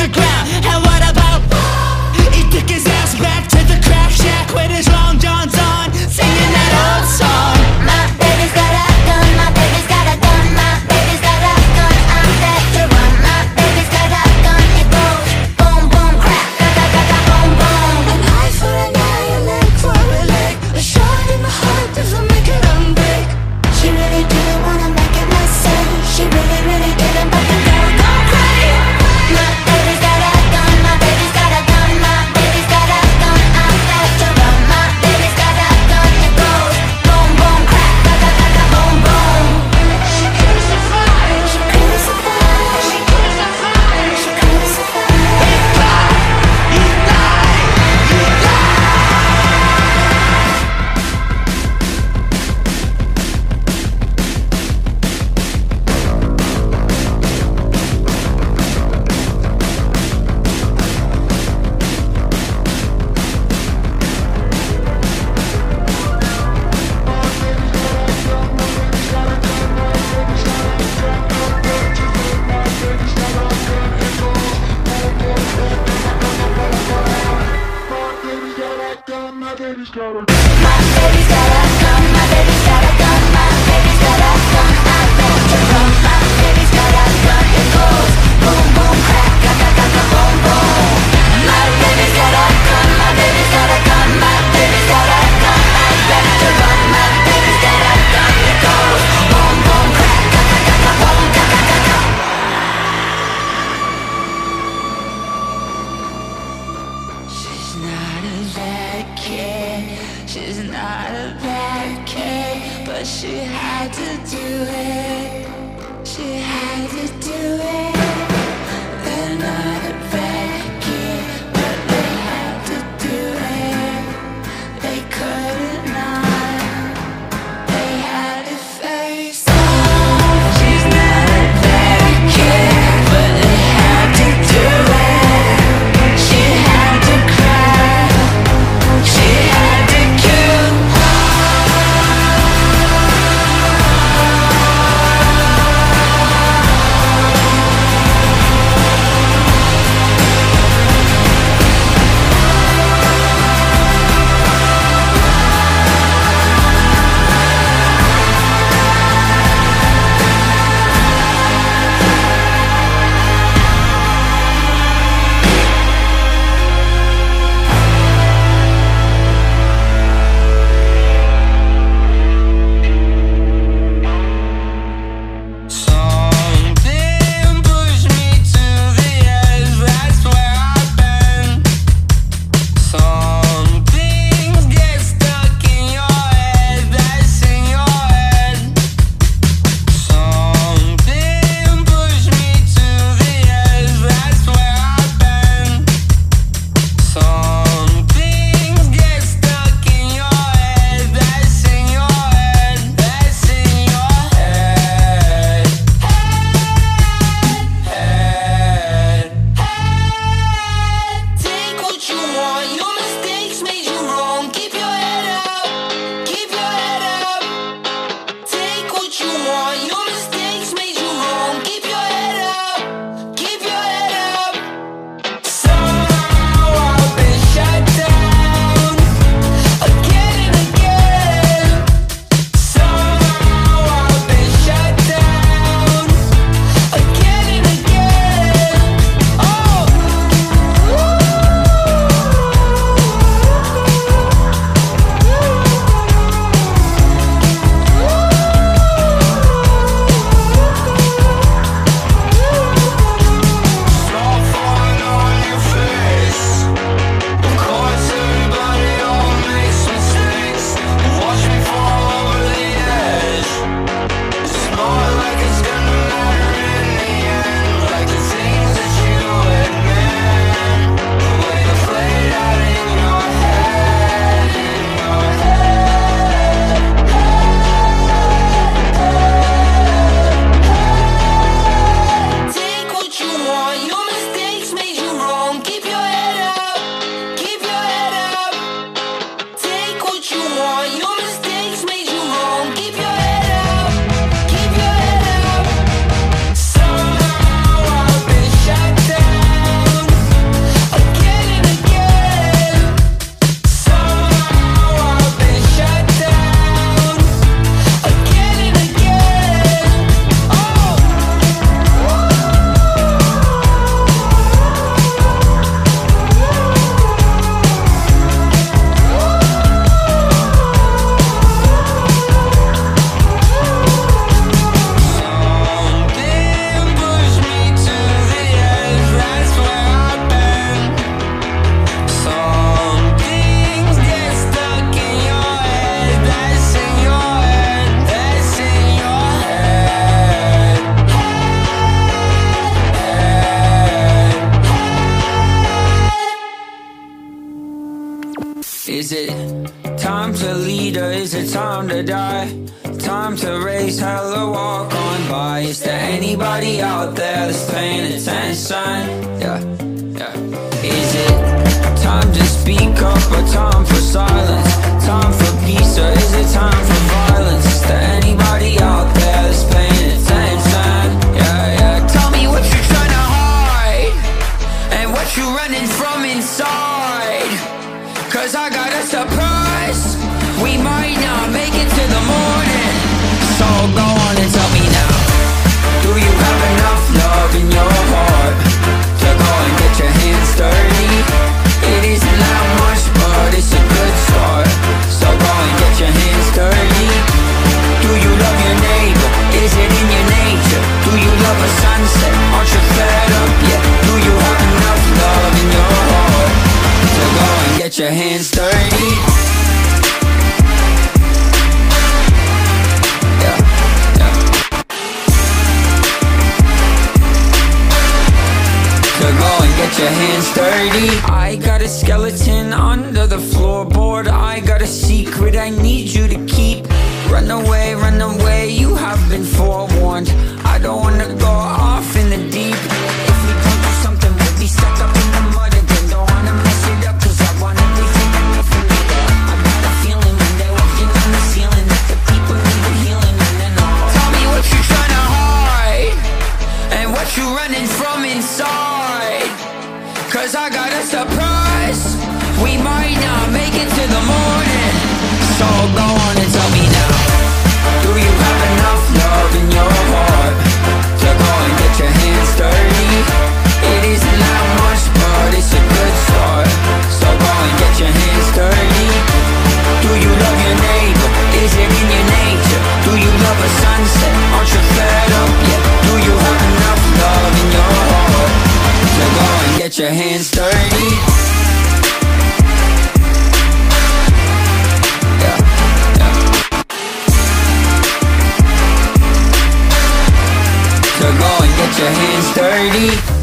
the ground she's not a bad kid. She's not a bad kid, but she had to do it. She had to do it. bound to die Time to raise hell or walk on by Is there anybody out there that's paying attention? Yeah, yeah Is it time to speak up or time for silence? Time for peace or is it time for violence? your hands dirty. Go and get Your hands dirty. I got a skeleton under the floorboard. I got a secret I need you to keep. Run away your hands dirty. So go and get your hands dirty